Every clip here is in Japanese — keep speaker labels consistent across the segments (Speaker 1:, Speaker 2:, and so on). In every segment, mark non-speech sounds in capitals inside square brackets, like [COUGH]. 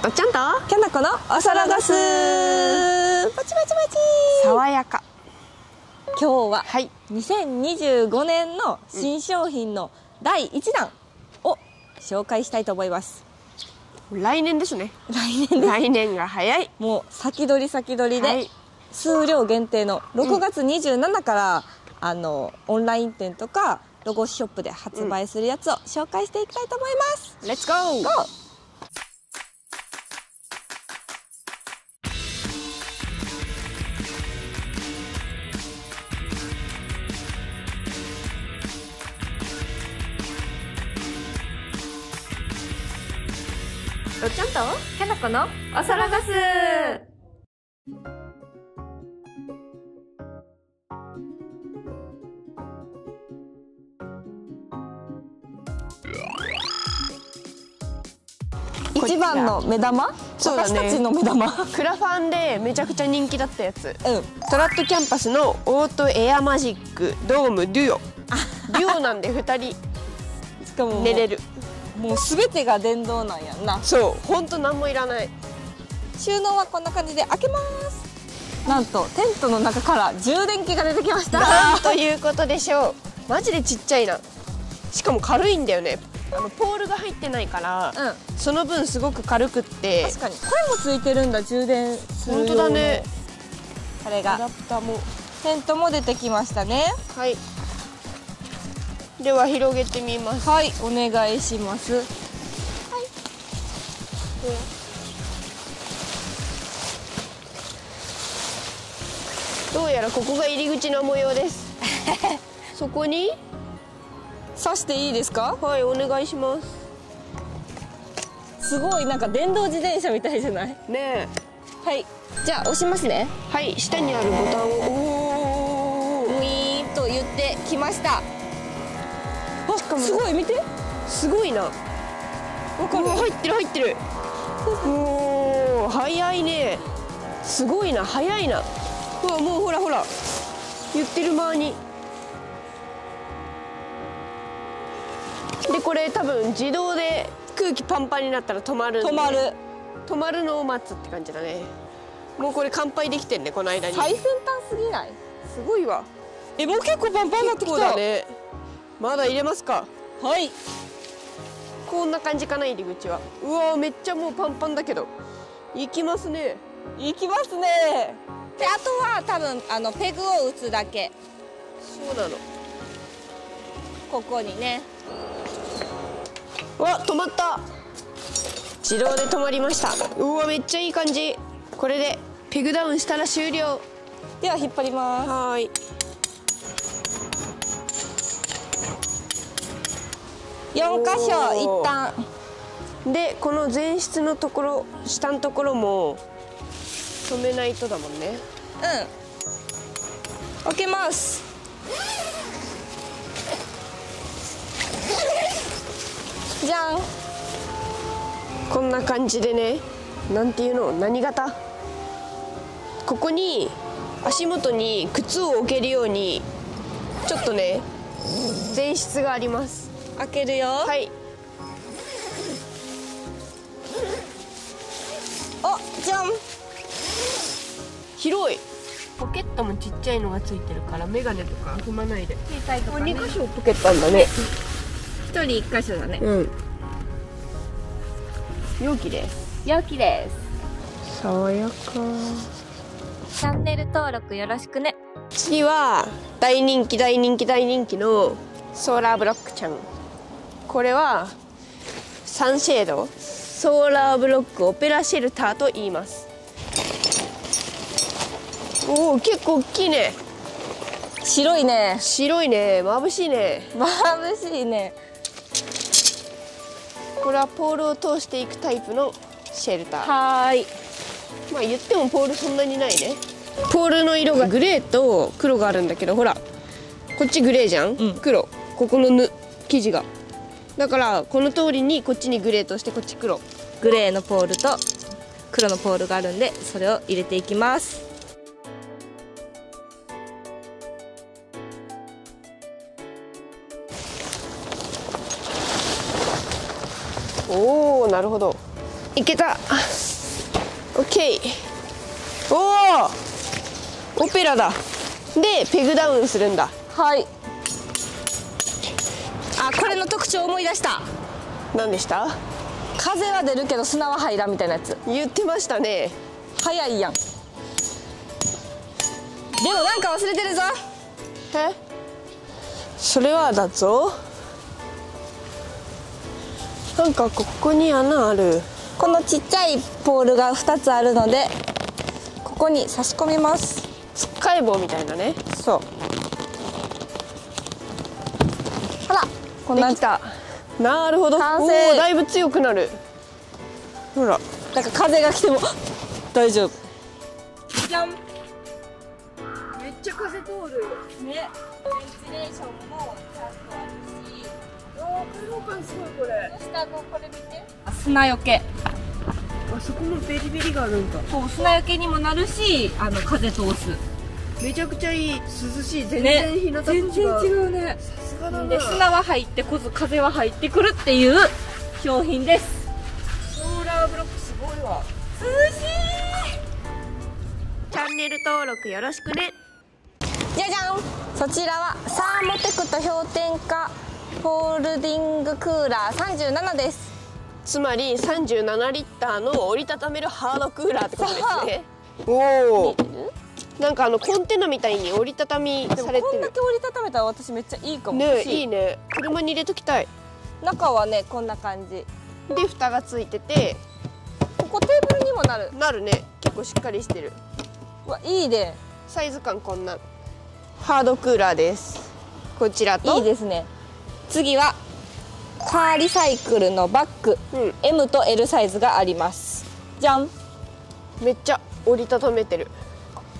Speaker 1: とっちゃんと？
Speaker 2: キャナコのおそろガスパチパチパチ。
Speaker 1: 爽やか。
Speaker 2: 今日は
Speaker 1: はい。
Speaker 2: 2025年の新商品の第1弾を紹介したいと思います。
Speaker 1: 来年ですね。
Speaker 2: 来年で
Speaker 1: 来年が早い。
Speaker 2: もう先取り先取りで、
Speaker 1: はい。
Speaker 2: 数量限定の6月27から、あのオンライン店とかロゴショップで発売するやつを紹介していきたいと思います、
Speaker 1: レッツゴー
Speaker 2: キャナコのおそろガス。一番の目玉、
Speaker 1: そうだね。
Speaker 2: 私たちの目玉？
Speaker 1: クラファンでめちゃくちゃ人気だったやつ。
Speaker 2: うん。
Speaker 1: トラットキャンパスのオートエアマジックドームデュオ。デュオなんで2人。
Speaker 2: しかも
Speaker 1: 寝れる
Speaker 2: もう全てが電動なんやんな。
Speaker 1: そうほんと何もいらない。
Speaker 2: 収納はこんな感じで開けます。なんとテントの中から充電器が出てきました。
Speaker 1: なんということでしょう。マジでちっちゃいな。しかも軽いんだよね。あのポールが入ってないから、
Speaker 2: うん。
Speaker 1: その分すごく軽くって。
Speaker 2: 確かに。声もついてるんだ充電する
Speaker 1: 本当だね。
Speaker 2: これが。
Speaker 1: アダプターも。
Speaker 2: テントも出てきましたね。
Speaker 1: はいでは広げてみます。
Speaker 2: はいお願いします。
Speaker 1: どうやらここが入り口の模様です。[LAUGHS] そこに？
Speaker 2: 刺していいですか？
Speaker 1: はいお願いします。
Speaker 2: すごいなんか電動自転車みたいじゃない？
Speaker 1: ね
Speaker 2: はいじゃあ押しますね。
Speaker 1: えはい下にあるボタンを。お
Speaker 2: ウィー。ンと言ってきましたあ
Speaker 1: かも。
Speaker 2: すごい見て。
Speaker 1: すごいな。
Speaker 2: わかる。
Speaker 1: 入ってる入ってる。おお早いね。すごいな早いな。ほらもうほらほら。言ってる間に。でこれ多分自動で空気パンパンになったら止まる
Speaker 2: 止まる。
Speaker 1: 止まるのを待つって感じだね。もうこれ乾杯できてんねこの間に。
Speaker 2: 最先端すぎない？
Speaker 1: すごいわ。
Speaker 2: えもう結構パンパンになってきた。
Speaker 1: だねまだ入れますか？
Speaker 2: はい。
Speaker 1: こんな感じかな入り口は。うわーめっちゃもうパンパンだけど。いきますね。
Speaker 2: 行きますね。であとは多分あのペグを打つだけ。
Speaker 1: そうなの。
Speaker 2: ここにね。
Speaker 1: うわ止まった。自動で止まりました。うわめっちゃいい感じ。これでペグダウンしたら終了。
Speaker 2: では引っ張ります。
Speaker 1: はーい
Speaker 2: 4箇所一旦。
Speaker 1: でこの前室のところ下のところも止めないとだもんね。
Speaker 2: うん。開けます。じゃん。
Speaker 1: こんな感じでねなんていうの？何型？ここに足元に靴を置けるようにちょっとね前室があります
Speaker 2: 開けるよ。
Speaker 1: はい。
Speaker 2: おじゃん
Speaker 1: 広い。ポケットもちっちゃいのがついてるからメガネとか踏まないで。
Speaker 2: 小さいと
Speaker 1: これ2箇所ポケットあんだね。
Speaker 2: 一人一箇所だね。
Speaker 1: うん。陽気です。
Speaker 2: 陽気です。
Speaker 1: 爽やか。
Speaker 2: チャンネル登録よろしくね。
Speaker 1: 次は大人気大人気大人気のソーラーブロックちゃんこれはサンシェード。ソーラーブロックオペラシェルターと言います。おお結構大きいね。
Speaker 2: 白いね。
Speaker 1: 白いね。眩しいね。
Speaker 2: 眩しいね。
Speaker 1: これはポールを通していくタイプのシェルター。
Speaker 2: はーい。
Speaker 1: まあ言ってもポールそんなにないね。ポールの色がグレーと黒があるんだけどほらこっちグレーじゃん、
Speaker 2: うん。
Speaker 1: 黒。ここのぬ生地がだからこの通りにこっちにグレーとしてこっち黒。
Speaker 2: グレーのポールと黒のポールがあるんでそれを入れていきます。
Speaker 1: おおなるほど。いけた。オッケー。おおオペラだ。でペグダウンするんだ。
Speaker 2: はい。あこれの特徴思い出した。
Speaker 1: 何でした？
Speaker 2: 風は出るけど砂は入らんみたいなやつ。
Speaker 1: 言ってましたね。
Speaker 2: 早いやん。でもなんか忘れてるぞ。
Speaker 1: え？それはだぞ。なんかここに穴ある。
Speaker 2: このちっちゃいポールが2つあるのでここに差し込みます。
Speaker 1: つっかい棒みたいなね。
Speaker 2: そうこんな
Speaker 1: できた。なるほど。
Speaker 2: 完成。
Speaker 1: だいぶ強くなる。ほら。
Speaker 2: なんか風が来ても。大丈夫。じゃん
Speaker 1: めっちゃ風通る。
Speaker 2: ね。ベンチレーションもちゃんとあるし。
Speaker 1: 開放感すごいこれ。
Speaker 2: 下のこれ見て。砂よけ。
Speaker 1: あそこもベリベリがあるんだ。
Speaker 2: そう砂よけにもなるしあの風通す
Speaker 1: めちゃくちゃいい涼しい全
Speaker 2: ね。
Speaker 1: 然日向と違う、
Speaker 2: 全然違うね。
Speaker 1: さすがだな。
Speaker 2: で砂は入ってこず風は入ってくるっていう商品です。
Speaker 1: ソーラーブロックすごいわ。
Speaker 2: 涼し
Speaker 1: チャンネル登録よろしくね。
Speaker 2: いじゃじゃん。そちらはサーモテクト氷点下ホールディングクーラー37です。
Speaker 1: つまり37リッターの折りたためるハードクーラーってことですね。おおなんかあのコンテナみたいに折りたたみされてる。
Speaker 2: こんだけ折りたためたら私めっちゃいいかも。
Speaker 1: ねい。いね。車に入れときたい。
Speaker 2: 中はねこんな感じ。
Speaker 1: で蓋がついてて。
Speaker 2: ここテーブルにもなる。
Speaker 1: なるね。結構しっかりしてる。
Speaker 2: うわいいね。
Speaker 1: サイズ感こんなハードクーラーです。こちらと。
Speaker 2: いいですね。次はカーリサイクルのバッグ、
Speaker 1: うん。
Speaker 2: M と L サイズがあります。じゃん。
Speaker 1: めっちゃ折りたためてる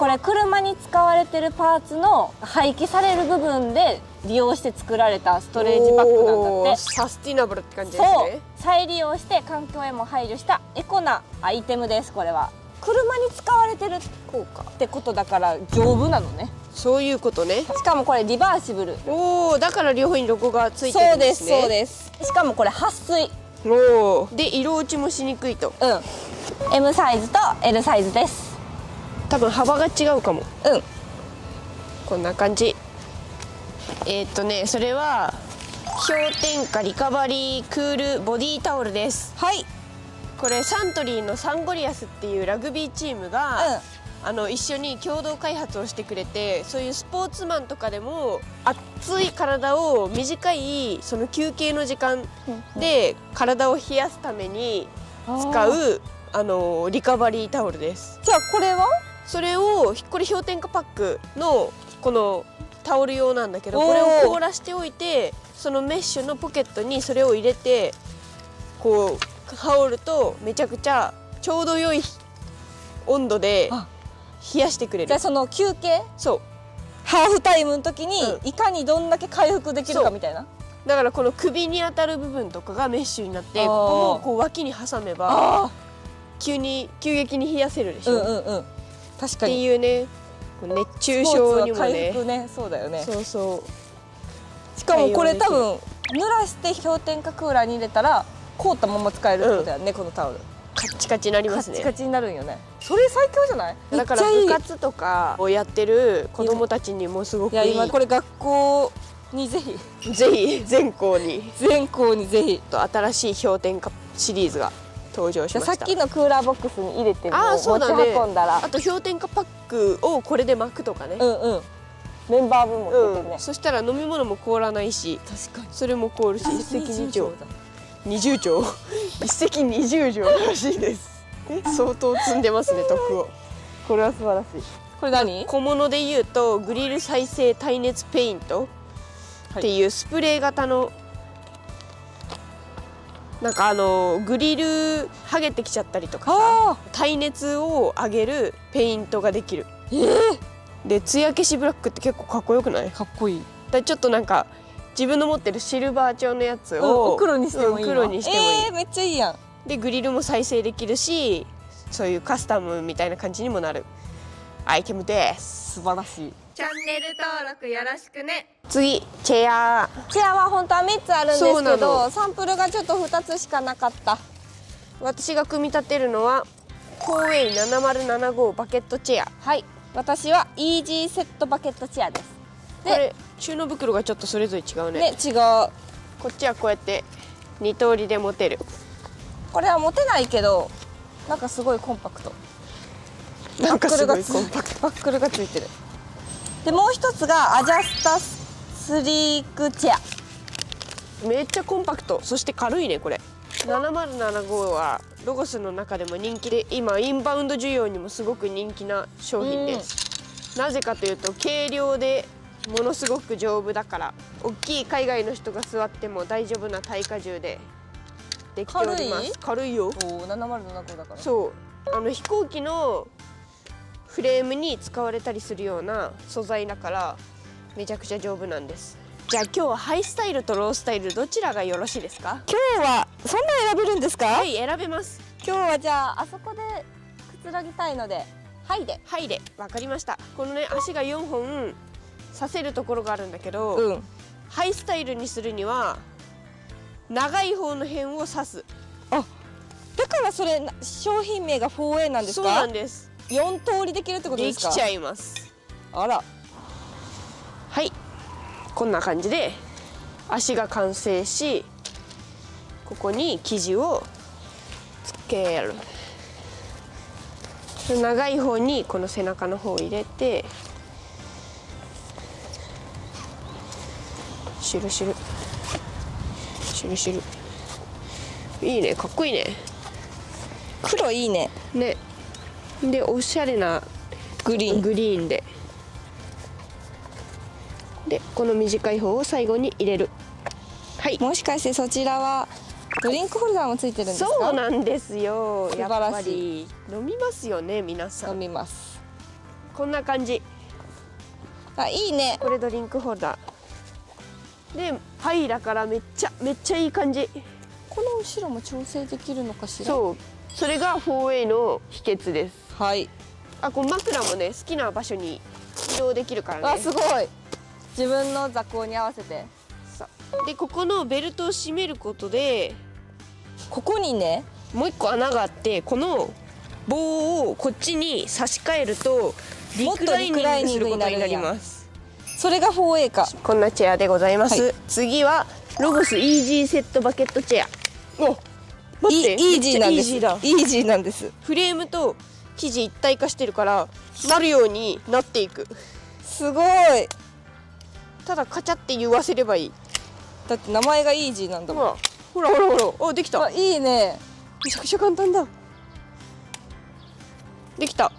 Speaker 2: これ車に使われてるパーツの廃棄される部分で利用して作られたストレージバッグなんだって。
Speaker 1: サスティナブルって感じです
Speaker 2: そう
Speaker 1: ね。
Speaker 2: 再利用して環境へも配慮したエコなアイテムですこれは。車に使われてる
Speaker 1: こうか
Speaker 2: ってことだから丈夫なのね。
Speaker 1: そういうことね。
Speaker 2: しかもこれリバーシブル。
Speaker 1: おおだから両方にロゴがついて
Speaker 2: そうで
Speaker 1: るんですすね。
Speaker 2: そうですしかもこれ撥水。
Speaker 1: おおで色落ちもしにくいと。
Speaker 2: うん。M サイズと L サイズです
Speaker 1: 多分幅が違うかも。
Speaker 2: うん。
Speaker 1: こんな感じ。えー、っとねそれは氷点下リカバリークールボディタオルです。
Speaker 2: はい。
Speaker 1: これサントリーのサンゴリアスっていうラグビーチームが、
Speaker 2: うん。
Speaker 1: あの一緒に共同開発をしてくれてそういうスポーツマンとかでも熱い体を短いその休憩の時間で体を冷やすために使うあのリカバリータオルです。
Speaker 2: じゃあこれは？
Speaker 1: それをこれ氷点下パックのこのタオル用なんだけどこれを凍らしておいてそのメッシュのポケットにそれを入れてこう羽織るとめちゃくちゃちょうど良い温度で
Speaker 2: あ。
Speaker 1: 冷やしてくれる。
Speaker 2: じゃあその休憩？
Speaker 1: そう。
Speaker 2: ハーフタイムの時に
Speaker 1: う
Speaker 2: いかにどんだけ回復できるかみたいな？
Speaker 1: だからこの首に当たる部分とかがメッシュになってここもこう脇に挟めば
Speaker 2: あ
Speaker 1: 急に急激に冷やせるでし
Speaker 2: う
Speaker 1: ょ、
Speaker 2: んうんうん確
Speaker 1: って
Speaker 2: かに
Speaker 1: いうね。熱中症にも
Speaker 2: 回
Speaker 1: ね
Speaker 2: 復ね。そうだよね。
Speaker 1: そうそう。
Speaker 2: しかもこれ多分濡らして氷点下クーラーに入れたら凍ったまま使えるってことだよね、このタオル。
Speaker 1: カッチカチになり
Speaker 2: カ
Speaker 1: ますね。
Speaker 2: ッチカチになるんよね。それ最強じゃない？
Speaker 1: だから部活とかをやってる子供たちにもすごく
Speaker 2: いや
Speaker 1: いい
Speaker 2: 今これ学校にぜひ。
Speaker 1: ぜひ全校に。
Speaker 2: 全校にぜひ。
Speaker 1: と新しい氷点下シリーズが登場しました。
Speaker 2: さっきのクーラーボックスに入れても
Speaker 1: あーそうだね。
Speaker 2: 持ち運んだら。
Speaker 1: あと氷点下パックをこれで巻くとかね。
Speaker 2: うんうん。メンバー分も出てるね、
Speaker 1: そしたら飲み物も凍らないし
Speaker 2: 確かに。
Speaker 1: それも凍るし一石二鳥。
Speaker 2: だ。
Speaker 1: 二十鳥 [LAUGHS] 一石二十鳥らしいです。[LAUGHS] 相当積んでますね徳を。
Speaker 2: これは素晴らしい。これ何？
Speaker 1: 小物で言うとグリル再生耐熱ペイントっていうスプレー型のなんかあのグリル剥げてきちゃったりとか耐熱を上げるペイントができる。
Speaker 2: ー。え
Speaker 1: で艶消しブラックって結構かっこよくない？だか
Speaker 2: かっこいい。
Speaker 1: らちょっとなんか自分の持ってるシルバー調のやつを、
Speaker 2: を黒にしてもいいの
Speaker 1: うん黒にしてもいい、
Speaker 2: えー、めっちゃいいやん。
Speaker 1: でグリルも再生できるしそういうカスタムみたいな感じにもなる。アイテムです。
Speaker 2: 素晴らしい。
Speaker 1: チャンネル登録よろしくね次チェア。
Speaker 2: チェアは本当は3つあるんですけど
Speaker 1: の。
Speaker 2: サンプルがちょっと2つしかなかった。
Speaker 1: 私が組み立てるのはフォーウェイ7075バケットチェア。
Speaker 2: はい。私はイージーセットバケットチェアです。
Speaker 1: これ収納袋がちょっとそれぞれ違うね。
Speaker 2: ね違う。
Speaker 1: こっちはこうやって二通りで持てる。
Speaker 2: これは持てないけどなんかすごいコンパクト。
Speaker 1: なんかすごいコンパク
Speaker 2: バックルがついてる。でもう一つがアジャスタスリークチェア。
Speaker 1: トめっちゃコンパクト。そして軽いねこれ。7075はロゴスの中でも人気で今インバウンド需要にもすごく人気な商品です。なぜかというと軽量でものすごく丈夫だから大きい海外の人が座っても大丈夫な耐荷重でできております。軽い？よ。
Speaker 2: おお7075だから。
Speaker 1: そう。あの飛行機のフレームに使われたりするような素材だからめちゃくちゃ丈夫なんです。じゃあ今日はハイスタイルとロースタイルどちらがよろしいですか？
Speaker 2: 今日はそんな選べるんですか、
Speaker 1: はい選べます。
Speaker 2: 今日はじゃああそこでくつろぎたいのではいで。
Speaker 1: はいで。わかりました。このね足が4本させるところがあるんだけど、
Speaker 2: うん。
Speaker 1: ハイスタイルにするには長い方の辺を刺す。
Speaker 2: あだからそれな商品名が 4A なんです
Speaker 1: そうな
Speaker 2: か
Speaker 1: んです。
Speaker 2: 4通りできるってこと
Speaker 1: で
Speaker 2: ですか？
Speaker 1: きちゃいます。
Speaker 2: あら。
Speaker 1: はいこんな感じで足が完成しここに生地をつける。長い方にこの背中の方を入れてシュルシュル。シュルシュル。いいねかっこいいね。
Speaker 2: 黒いいね。
Speaker 1: ね。でおしゃれな
Speaker 2: グリーン。
Speaker 1: グリーンででこの短い方を最後に入れる。はい。
Speaker 2: もしかしてそちらはドリンクホルダーもついてるんですか？
Speaker 1: そうなんですよ。
Speaker 2: 素
Speaker 1: や
Speaker 2: 晴らしい。
Speaker 1: 飲みますよね皆さ
Speaker 2: 飲
Speaker 1: ん
Speaker 2: みます。
Speaker 1: こんな感じ。
Speaker 2: あいいね。
Speaker 1: これドリンクホルダー。ではいだからめっちゃめっちゃいい感じ。
Speaker 2: この後ろも調整できるのかしら？
Speaker 1: そう。それが 4way の秘訣です。
Speaker 2: はい。
Speaker 1: あこう枕もね好きな場所に移動できるからね。
Speaker 2: あすごい自分の座高に合わせて。
Speaker 1: でここのベルトを締めることで
Speaker 2: ここにね
Speaker 1: もう一個穴があってこの棒をこっちに差し替えるとリクライニングすることに
Speaker 2: な
Speaker 1: ります。
Speaker 2: それが 4A か
Speaker 1: こんなチェアでございます、
Speaker 2: はい。
Speaker 1: 次はロゴスイージーセットバケットチェア。お待って
Speaker 2: イイージーなんです。
Speaker 1: イージー
Speaker 2: なんです。
Speaker 1: フレームと生地一体化してるからなるようになっていく。
Speaker 2: すごい
Speaker 1: ただカチャって言わせればいい。
Speaker 2: だって名前がイージーなんだもん。
Speaker 1: ほらほらほらほら。おできた。
Speaker 2: あいいね。
Speaker 1: めちゃくちゃ簡単だ。できた。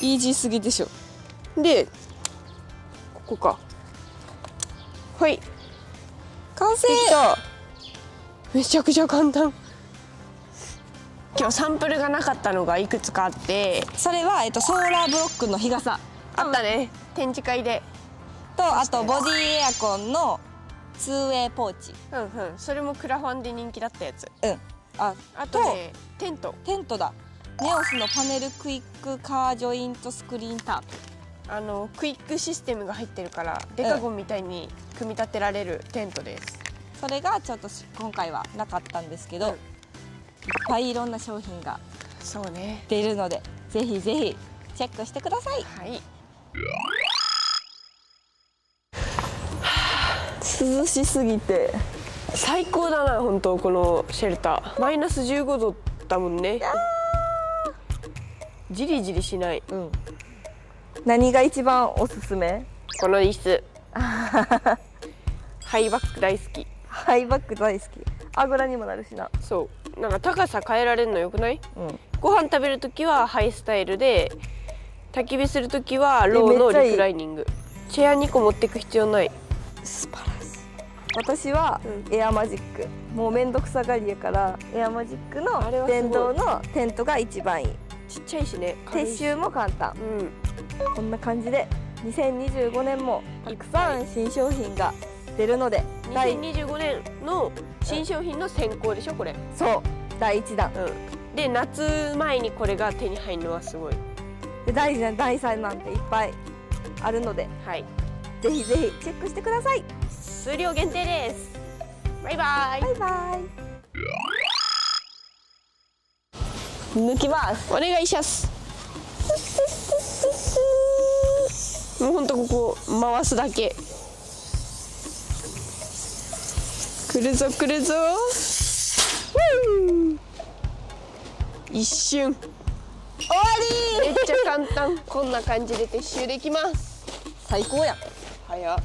Speaker 2: イージーすぎでしょ。
Speaker 1: でここか。はい。
Speaker 2: 完成。
Speaker 1: できた。めちゃくちゃ簡単。今日サンプルがなかったのがいくつかあって。
Speaker 2: それは、えっと、ソーラーブロックの日傘。
Speaker 1: あったね。展示会で
Speaker 2: とあとボディエアコンの 2way ポーチ。
Speaker 1: うんうん。それもクラファンで人気だったやつ。
Speaker 2: うん。あ
Speaker 1: あとねテント。
Speaker 2: テントだ。ネオスのパネルクイックカージョイントスクリーンタープ。
Speaker 1: あのクイックシステムが入ってるからデカゴンみたいに組み立てられるテントです、
Speaker 2: それがちょっとし今回はなかったんですけど、
Speaker 1: うん。
Speaker 2: いっぱいいろんな商品が
Speaker 1: そうね。
Speaker 2: 出るのでぜひぜひチェックしてください。
Speaker 1: はい
Speaker 2: 涼しすぎて。
Speaker 1: 最高だな本当このシェルター。マイナス15度だもんね。ジリジリしない。
Speaker 2: うん。何が一番おすすめ？
Speaker 1: この椅子。[LAUGHS] ハイバック大好き。
Speaker 2: ハイバック大好き。あぐらにもなるしな。
Speaker 1: そう。なんか高さ変えられるのよくない？
Speaker 2: うん。
Speaker 1: ご飯食べるときはハイスタイルで焚き火するときはローのリクライニング。チェア2個持ってく必要ない。
Speaker 2: 素晴らしい私は
Speaker 1: う
Speaker 2: エアマジック、もうめんどくさがりやからエアマジックの電動のテントが一番いい。
Speaker 1: ちっちゃいしね。
Speaker 2: 撤収も簡単。
Speaker 1: うん。
Speaker 2: こんな感じで2025年もたくさん新商品が出るので第
Speaker 1: 2025年の新商品の先行でしょこれ。
Speaker 2: そう。第1弾。
Speaker 1: うん。で夏前にこれが手に入るのはすごい。
Speaker 2: で第2弾第3弾っていっぱいあるので
Speaker 1: はい。
Speaker 2: ぜひぜひチェックしてください
Speaker 1: 数量限定です。バイバイ。
Speaker 2: バイバイ。抜きます。
Speaker 1: お願いします。もうほんとここ回すだけ。来るぞ来るぞ。一瞬。
Speaker 2: 終わり。
Speaker 1: めっちゃ簡単。こんな感じで撤収できます。
Speaker 2: 最高や
Speaker 1: 早っ